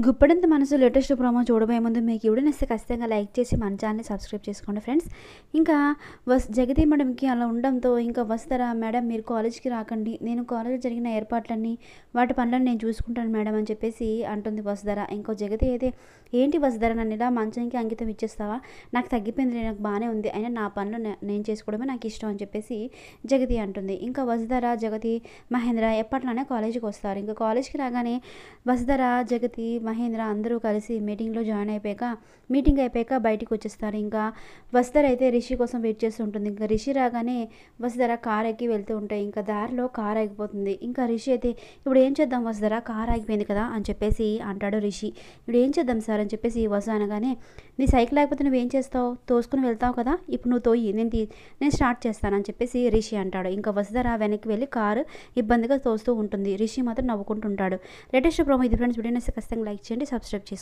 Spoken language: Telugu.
గుప్పడంత మనసు లేటెస్ట్ ప్రోమో చూడబోయే ముందు మీకు ఇవిడ నచ్చితే ఖచ్చితంగా లైక్ చేసి మన ఛానల్ని సబ్స్క్రైబ్ చేసుకోండి ఫ్రెండ్స్. ఇంకా వస్ జగతి మేడంకి అలా ఉండడంతో ఇంకా వస్తారా? మేడం మీరు కాలేజ్కి రాకండి. నేను కాలేజ్ జరిగిన ఏర్పాట్లన్నీ వాటి పనులను నేను చూసుకుంటాను మేడం అని చెప్పేసి అంటుంది వసుధర. ఇంకో జగతి అయితే ఏంటి వసుధర? నన్ను ఇలా మంచానికి అంకితం ఇచ్చేస్తావా? నాకు తగ్గిపోయింది నాకు బాగానే ఉంది. అయినా నా పనులు నేను చేసుకోవడమే నాకు ఇష్టం అని చెప్పేసి జగతి అంటుంది. ఇంకా వసుధర జగతి మహేంద్ర ఎప్పట్లానే కాలేజీకి వస్తారు. ఇంకా కాలేజ్కి రాగానే వసుధర జగతి మహేంద్ర అందరూ కలిసి మీటింగ్లో జాయిన్ అయిపోయాక మీటింగ్ అయిపోయాక బయటికి వచ్చేస్తారు. ఇంకా వసుధర అయితే రిషి కోసం వెయిట్ చేస్తూ ఉంటుంది. ఇంకా రిషి రాగానే వసుధర కార్ ఎక్కి వెళ్తూ ఉంటాయి. ఇంకా దారిలో కార్ ఆగిపోతుంది. ఇంకా రిషి అయితే ఇప్పుడు ఏం చేద్దాం వసుధర? కార్ ఆగిపోయింది కదా అని చెప్పేసి అంటాడు రిషి. ఇప్పుడు ఏం చేద్దాం సార్? అని చెప్పేసి వసు అనగానే నీ సైకిల్ లేకపోతే నువ్వేం చేస్తావు? తోసుకుని వెళ్తావు కదా? ఇప్పుడు నువ్వు తోయి నేను నేను స్టార్ట్ చేస్తానని చెప్పేసి రిషి అంటాడు. ఇంకా వసుధర వెనక్కి వెళ్ళి కారు ఇబ్బందిగా తోస్తూ ఉంటుంది. రిషి మాత్రం నవ్వుకుంటుంటాడు లేటెస్ట్ ప్రోమో ఇది ఫ్రెండ్స్ వీడియో ఖచ్చితంగా లైక్ చేయండి సబ్స్క్రైబ్ చేసుకోండి.